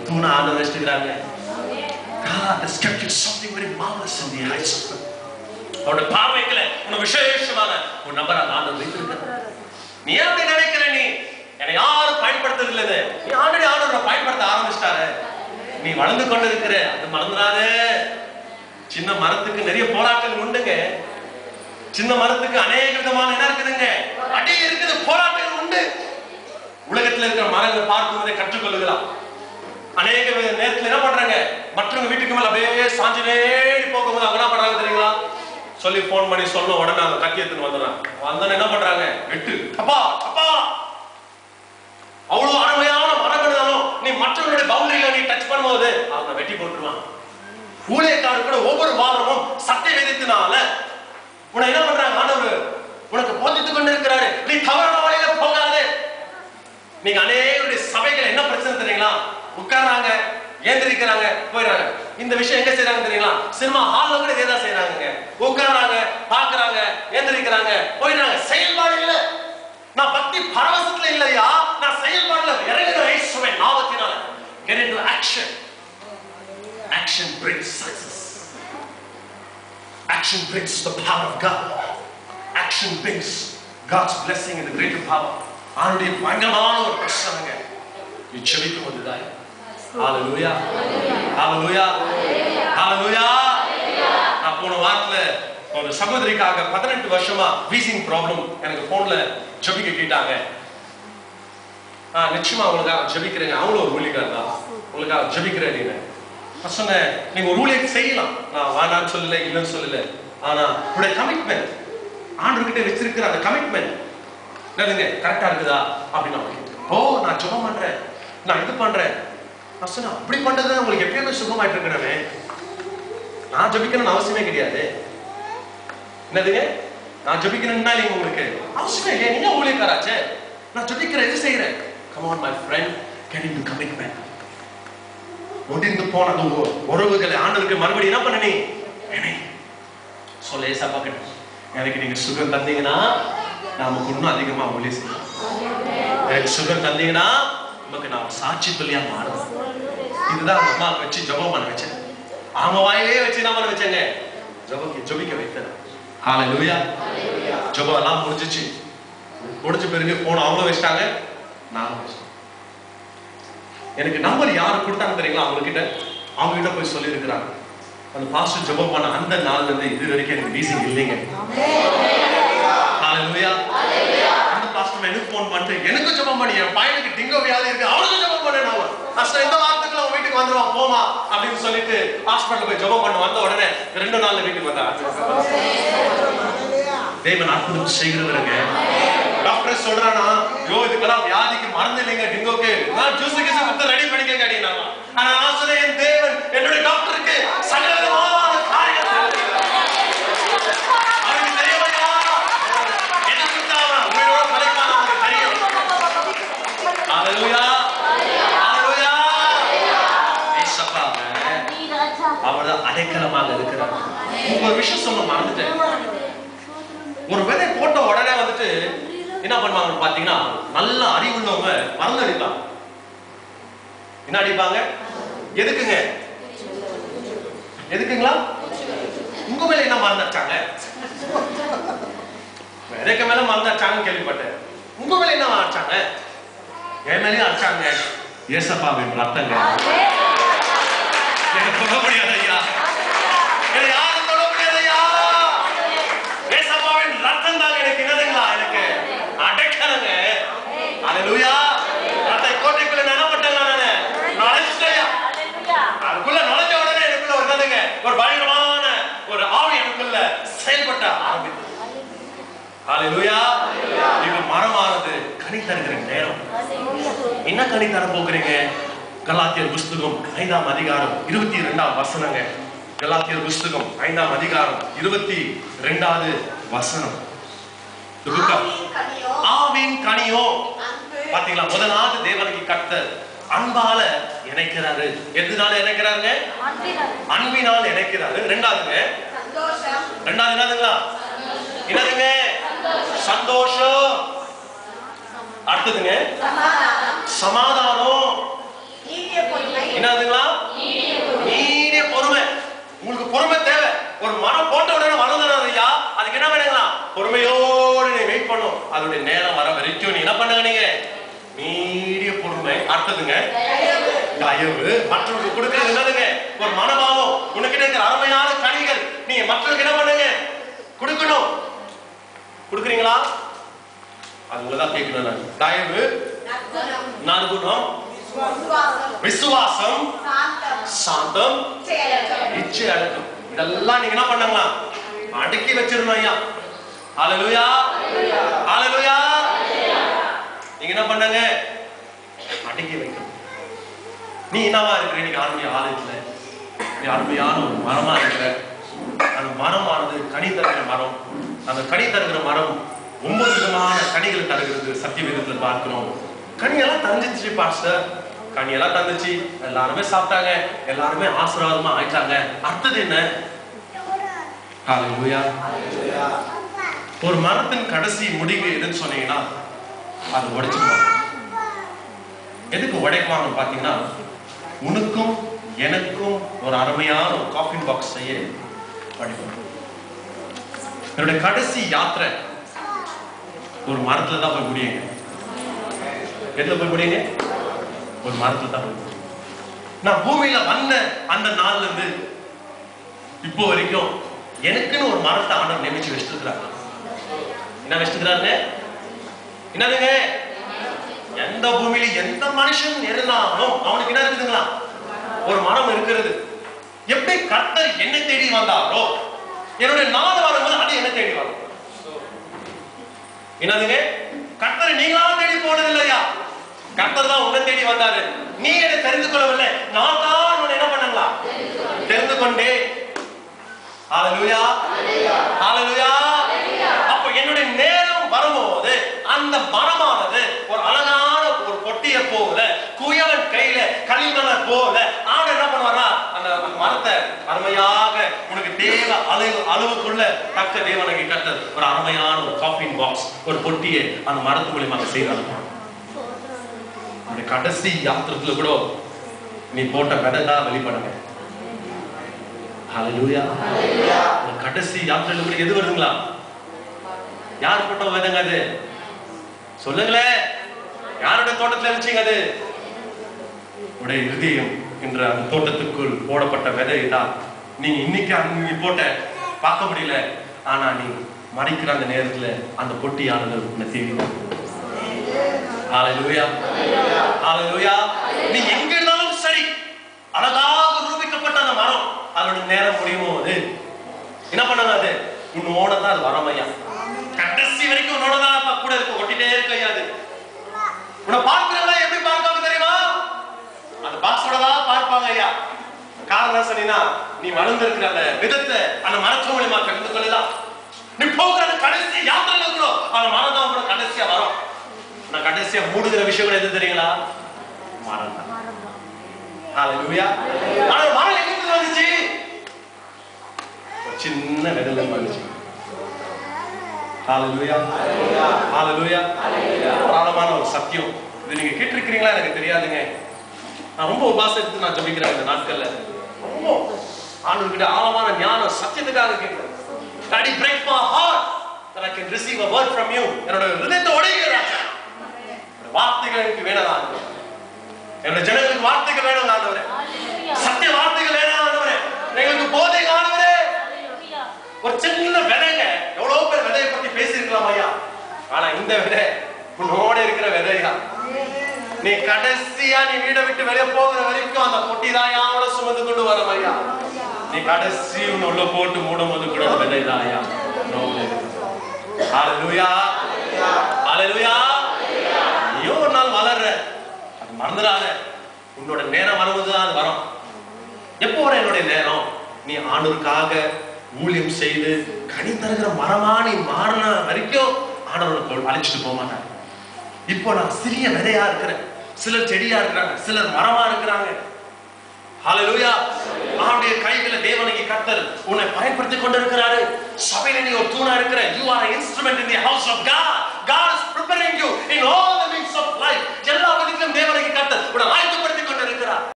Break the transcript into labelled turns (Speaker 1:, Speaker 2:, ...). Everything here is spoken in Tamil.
Speaker 1: ஒரு தூண ஆண்டு வச்சுக்கிறாங்க God has kept you something very marvelous in the eyes of God. அவருடைய பார்வைகளை உனக்கு விசேஷமான ஒரு நபரா ஆண்டவர் வைத்திருக்கிறார் நீ ஏன் அப்படி நினைக்கிற நீ என்னை யாரும் பயன்படுத்துறது இல்லை நீ ஆல்ரெடி ஆண்டவரை பயன்படுத்த ஆரம்பிச்சிட்டாரு நீ வளர்ந்து கொண்டு இருக்கிற அது மறந்துடாதே சின்ன மரத்துக்கு நிறைய போராட்டங்கள் உண்டுங்க சின்ன மரத்துக்கு அநேக விதமான என்ன இருக்குதுங்க அடி இருக்குது போராட்டங்கள் உண்டு உலகத்துல இருக்கிற மரங்களை பார்க்கும்போதே கற்றுக்கொள்ளுகிறான் அநேக நேரத்தில் என்ன பண்றாங்க? மற்றவங்க வீட்டுக்கு மேல அப்படியே சாஞ்சு நேடி போகும்போது அவங்க என்ன பண்றாங்க தெரியுங்களா? சொல்லி போன் பண்ணி சொன்ன உடனே அவங்க கத்தி எடுத்துன்னு வந்துடுறாங்க. வந்தோடனே என்ன பண்றாங்க? வெட்டு. அப்பா அப்பா! அவ்வளவு அருமையான மரங்களாலும் நீ மற்றவங்களுடைய பவுண்டரியில நீ டச் பண்ணும்போது அவங்க வெட்டி போட்டுருவான் ஊழியக்காரர் கூட ஒவ்வொரு வாரமும் சட்டை வேதத்தினால உன்னை என்ன பண்றாங்க ஆண்டவர்? உனக்கு போதித்துக் கொண்டு இருக்கிறாரு நீ தவறான வழியில போகாதே நீங்க அநேகருடைய சபைகள் என்ன பிரச்சனை தெரியுங்களா உட்கார்றாங்க ஏந்திரிக்கிறாங்க போயிடுறாங்க. இந்த விஷயம் எங்க செய்யறாங்க தெரியுங்களா? சினிமா ஹால்ல கூட இதே தான் செய்யறாங்க உட்கார்றாங்க பாக்குறாங்க ஏந்திரிக்கிறாங்க போயிடுறாங்க. செயல்பாடு இல்ல. நான் பக்தி பரவசத்துல இல்லையா? நான் செயல்பாடுல இறங்குற ஐஸ்வரன் நாவத்தினால get into action. Action brings success. Action brings the power of God. Action brings God's blessing and the greater power. அவனுடைய பயங்கரமான ஒரு பிரச்சனைங்க நீ செபிக்கும் போதுதான் ஹalleluya ஹalleluya ஹalleluya நான் போன வாரத்துல ஒரு சகோதரிக்காக பதினெட்டு வருஷமா வீசிங் ப்ராப்ளம் எனக்கு போன்ல ஜபிக்க கேட்டாங்க. ஆஹ் நிச்சயமா உங்களுக்காக ஜெபிக்கிறேங்க. அவங்களும் ஒரு ஊழியக்காரர் தான். உங்களுக்காக ஜெபிக்கிறேன் நீங்க. நான் சொன்னேன் நீங்க ஒரு ஊழியர் செய்யலாம். நான் வேணான்னு சொல்லல இல்லைன்னு சொல்லல. ஆனா உடைய கமிட்மெண்ட் ஆண்டவர்கிட்ட வச்சிருக்கிற அந்த கமிட்மெண்ட் என்னதுங்க கரெக்டா இருக்குதா? அப்படின்னு கேட்டேன். ஓ நான் ஜெபம் பண்றேன். நான் இது பண்றேன். நான் சொன்னேன் அப்படி பண்றது உங்களுக்கு எப்பயுமே சுகமாயிட்டு இருக்கணுமே. நான் ஜபிக்கணும்னு அவசியமே கிடையாது. என்னதுங்க நான் ஜபிக்கணும்னா நீங்க உங்களுக்கு. அவசியமே இல்லையா. நீங்க ஊழியக்காராச்சே. நான் ஜபிக்கிறேன் இது செய்யறேன் come on my friend can you to commitment முடிந்து போன அந்த உறவுகளை ஆண்டவருக்கு மறுபடியும் என்ன பண்ண நீ? என்னை? சொல்ல எனக்கு நீங்க சுகம் தந்தீங்கன்னா நமக்கு இன்னும் அதிகமா ஒளி எனக்கு சுகம் தந்தீங்கன்னா நமக்கு நான் சாட்சி சொல்லியா மாறுவேன் இதுதான் அம்மா வச்சு ஜெபம் பண்ண வச்சேன். அவங்க வாயிலே வச்சு என்ன பண்ண வச்சேங்க ஜெபம் ஜெபிக்க வைத்தேன். ஹalleluya. ஜெபம் எல்லாம் முடிஞ்சிச்சு. முடிஞ்ச பிறகு போன அவங்களும் வச்சிட்டாங்க. நானும் வச்சிட்டேன். எனக்கு நம்பர் யாரு கொடுத்தாங்க தெரியுங்களா? அவங்க கிட்ட அவங்க கிட்ட போய் சொல்லி இருக்கிறாங்க அந்த பாஸ்டர் ஜெபம் பண்ண அந்த நாள்ல இருந்து இது வரைக்கும் எனக்கு வீசிங் இல்லைங்க. ஹalleluya. அந்த பாஸ்டர் எனக்கு ஃபோன் பண்ணிட்டு எனக்கும் ஜெபம் பண்ணி என் பையனுக்கு டிங்கோ வியாதி இருக்கு அவனுக்கும் ஜெபம் பண்ண நான் பாஸ்டர் இந்த வாரத்துக்குள்ள உன் வீட்டுக்கு வந்துருவான் போமா அப்படின்னு சொல்லிட்டு ஹாஸ்பிட்டல் போய் ஜெபம் பண்ண வந்த உடனே ரெண்டு நாள்ல வீட்டுக்கு வந்தாங்க தேவன் அற்புதம் செய்கிறவருங்க. டாக்டர் சொல்றானா யோ இதுக்கெல்லாம் வியாதிக்கு மருந்து இல்லைங்க டிங்கோக்கு நான் ஜூஸ் கிசு கொடுத்து ரெடி பண்ணிக்கங்க அப்படின்னா ஆனா நான் சொன்னேன் என் தேவன் என்னுடைய டாக்டருக்கு சகலவிதமான காரியங்கள் செய்கிறார். அவருக்கு தெரியுமையா எதுக்கு தான் அவன் உயிரோட படைப்பான் அவனுக்கு தெரியும் ஹalleluya ஹalleluya ஏசப்பா அவர்தான் அடைக்கலமாக இருக்கிறார். ஒரு விஷயம் சொல்ல மறந்துட்டேன். ஒரு விதை போட்ட உடனே வந்துட்டு என்ன பண்ணுவாங்க பாத்தீங்கன்னா நல்ல அறிவுள்ளவங்க மருந்து அடிப்பாங்க. என்ன அடிப்பாங்க? எதுக்குங்க? எதுக்குங்களா? உங்க மேல என்ன மருந்து அடிச்சாங்க? விதைக்கு மேல மருந்து அடிச்சாங்கன்னு கேள்விப்பட்டேன். உங்க மேல என்ன அடிச்சாங்க? என் மேலேயும் அடிச்சாங்க. ஏசப்பாவின் ரத்தங்க. எனக்கு சொல்ல முடியாது ஐயா என்னை யாரும் தொட முடியாது ஐயா ஏசப்பாவின் ரத்தம் தான் எனக்கு என்னதுங்களா எனக்கு அடைக்கலங்க அல்லேலூயா ரத்தை கோட்டைக்குள்ள நான் என்ன பண்ணிட்டேன் நானு நுழைச்சிட்டேன் அதுக்குள்ள நுழைஞ்ச உடனே எனக்குள்ள ஒரு என்னதுங்க ஒரு பயங்கரமான ஒரு ஆவி எனக்குள்ள செயல்பட்ட ஆரம்பித்தது அல்லேலூயா இது மரமானது கனி தருகிற நேரம். என்ன கனி தர போகிறீங்க கலாத்தியர் புஸ்தகம் ஐந்தாம் அதிகாரம் இருபத்தி இரண்டாம் வசனங்க. கலாத்தியர் புஸ்தகம் ஐந்தாம் அதிகாரம் இருபத்தி இரண்டாவது வசனம் ஆவின் கனியோ? பாத்தீங்களா? முதலாவது தேவனுக்கு கர்த்தர் அன்பால இணைக்கிறாரு. எதுனால இணைக்கிறாருங்க? அன்பினால். இணைக்கிறாரு. ரெண்டாவதுங்க? ரெண்டாவது என்னதுங்களா? என்னதுங்க? சந்தோஷம். அடுத்ததுங்க? சமாதானம். என்னதுங்களா? நீடிய பொறுமை. உங்களுக்கு பொறுமை தேவை. ஒரு மரம் போட்ட உடனே வளர்ந்துடாது ஐயா. அதுக்கு என்ன வேணுங்களா? பொறுமையோடு நீ வெயிட் பண்ணும். அதோடைய நேரம் வர வரைக்கும் நீ என்ன பண்ணுங்க நீங்க? பொறுமை அடுத்ததுங்க தயவு. மற்றவங்களுக்கு கொடுக்கிறது என்னதுங்க? ஒரு மனபாவம். உனக்கிட்ட இருக்கிற அருமையான கனிகள். நீங்க மற்றவங்களுக்கு என்ன பண்ணுங்க? கொடுக்கணும். கொடுக்குறீங்களா? அது உங்கதான் கேட்கணும் நான். தயவு. நற்குணம். விசுவாசம். சாந்தம். இச்சை அடக்கம் இதெல்லாம் நீங்க என்ன பண்ணங்களா அடக்கி வச்சிருந்தோம் ஐயா. ஹalleluya. ஹalleluya. நீங்க என்ன பண்ணங்க? அடக்கி வைக்கணும் நீ என்னவா இருக்கிற? நீங்க ஆன்மீக ஆலயத்துல நீ அருமையான ஒரு மரமா இருக்கிற. அந்த மரமானது கனி தருகிற மரம். அந்த கனி தருகிற மரம் ஒன்பது விதமான கனிகள் தருகிறது சத்திய விதத்துல பார்க்கிறோம். கனியெல்லாம் தந்துச்சு பாஸ்டர் கனியெல்லாம் தந்துச்சு. எல்லாருமே சாப்பிட்டாங்க. எல்லாருமே ஆசீர்வாதமா ஆயிட்டாங்க. அடுத்தது என்ன? ஒரு மரத்தின் கடைசி முடிவு எதுன்னு சொன்னீங்கன்னா அது உடைச்சிருவாங்க. எதுக்கு உடைக்குவாங்கன்னு பாத்தீங்கன்னா உனக்கும் எனக்கும் ஒரு அருமையான ஒரு காஃபின் பாக்ஸ் செய்ய படிப்போம் என்னுடைய கடைசி யாத்திரை ஒரு மரத்துல தான் போய் முடியுங்க. எதுல போய் முடியுங்க? ஒரு மரத்துல தான் போய் நான் பூமியில வந்த அந்த நாள்ல இருந்து இப்போ வரைக்கும் எனக்குன்னு ஒரு மரத்தை ஆண்டவர் நியமிச்சு வச்சிருக்கிறாங்க என்ன வச்சிருக்கிறாருங்க? என்னதுங்க? எந்த பூமியில எந்த மனுஷன் இருந்தாலும் அவனுக்கு என்ன இருக்குதுங்களா? ஒரு மரம் இருக்கிறது. எப்படி கர்த்தர் என்ன தேடி வந்தாரோ என்னுடைய நாள் வரும்போது அது என்ன தேடி வரும். என்னதுங்க? கர்த்தரை நீங்களா தேடி போனது இல்லையா கர்த்தர் தான் உன்னை தேடி வந்தாரு. நீ என்னை தெரிந்து கொள்ளவில்லை. நான் தான் உன்னை என்ன பண்ணலாம் தெரிந்து கொண்டே ஹalleluya ஹalleluya அப்ப என்னுடைய நேரம் வரும்போது அந்த மரமானது ஒரு அழகான ஒரு பொட்டியை போல குயவன் கையில களிமண போல ஆண்டு என்ன பண்ணுவாரா அந்த அந்த மரத்தை அருமையாக உனக்கு அளவு அளவுக்குள்ள தக்க தேவனுக்கு கட்டது ஒரு அருமையான ஒரு காஃபின் பாக்ஸ் ஒரு பொட்டியை அந்த மரத்து மூலியமாக செய்தாங்க அந்த கடைசி யாத்திரத்துல கூட நீ போட்ட விதை தான் வெளிப்படுங்க கடைசி யாத்திரையில கூட எது வருதுங்களா? யார் போட்ட வேதங்க அது? சொல்லுங்களேன். யாருடைய தோட்டத்துல இருந்துச்சுங்க அது? உடைய இருதயம் என்ற அந்த தோட்டத்துக்குள் போடப்பட்ட விதை தான் நீங்க இன்னைக்கு அங்க போட்ட பார்க்க முடியல. ஆனா நீ மறைக்கிற அந்த நேரத்துல அந்த பொட்டியானது உன்னை தேடி வரும். ஹalleluya. நீ எங்க இருந்தாலும் சரி. அழகாக ரூபிக்கப்பட்ட அந்த மரம் அதோட நேரம் முடியும் போது என்ன பண்ணாங்க அது? உன்னோட தான் அது வரம் ஐயா. கடைசி வரைக்கும் உன்னோட தான் கூட இருக்கும் ஒட்டிட்டே இருக்கு ஐயா அது. உன்னை பார்க்கிறவங்களா எப்படி பார்ப்பாங்க தெரியுமா? அந்த பாக்ஸோட தான் பார்ப்பாங்க ஐயா. காரணம் என்ன சொன்னீங்கன்னா நீ வளர்ந்திருக்கிற அந்த விதத்தை அந்த மரத்து மூலியமா கண்டு கொள்ளலாம். நீ போகிற அந்த கடைசி யாத்திரையில கூட அந்த மரம் தான் கூட கடைசியா வரும். நான் கடைசியா மூடுகிற விஷயம் எது தெரியுங்களா? மரம் தான். ஆனா மரம் எங்க வந்துச்சு? சின்ன விதையில வந்துச்சு. ஹalleluya ஹalleluya ஒரு ஆழமான ஒரு சத்தியம். இது நீங்க கேட்டிருக்கிறீங்களா? எனக்கு தெரியாதுங்க. நான் ரொம்ப உபாசம் எடுத்து நான் ஜபிக்கிறேன் இந்த நாட்கள்ல. ரொம்ப ஆண்டவர்கிட்ட ஆழமான ஞானம் சத்தியத்துக்காக கேட்கிறேன் daddy break my heart that I can receive a word from you. என்னோட ஹிருதயத்தை உடையுங்க ராஜா வார்த்தைகள் எனக்கு வேணும் ஆண்டவரே என்னோட ஜனங்களுக்கு வார்த்தைகள் வேணும் ஆண்டவரே சத்திய வார்த்தைகள் வேணும் ஆண்டவரே எங்களுக்கு போதை ஆண்டவரே ஒரு சின்ன விதைங்க. எவ்வளவு பேர் விதையை பத்தி பேசியிருக்கலாம் ஐயா. ஆனா இந்த விதை உன்னோட இருக்கிற விதையா நீ கடைசியா நீ வீட விட்டு வெளியே போகிற வரைக்கும் அந்த பொட்டி தான் யாவோட சுமந்து கொண்டு வர ஐயா நீ கடைசி உன் உள்ள போட்டு மூடும் போது கூட வெள்ளை விதை தான் ஐயா. ஐயோ ஒரு நாள் வளர்ற. அது மறந்துடாத. உன்னோட நேரம் வரும்போதுதான் அது வரும். எப்போ வர என்னுடைய நேரம்? நீ ஆணுக்காக ஊழியம் செய்து கனி தருகிற மரமா நீ மாறின வரைக்கும் ஆண்டவரை அழைச்சிட்டு போக மாட்டாங்க இப்போ நான் சிறிய விதையா இருக்கிறேன். சிலர் செடியா இருக்கிறாங்க சிலர் மரமா இருக்கிறாங்க. ஹalleluya அவனுடைய கைகளை தேவனுக்கு கர்த்தர் உன்னை பயன்படுத்தி கொண்டிருக்கிறாரு. சபையில நீ ஒரு தூணா இருக்கிற. You are an instrument in the house of God. God is preparing you in all the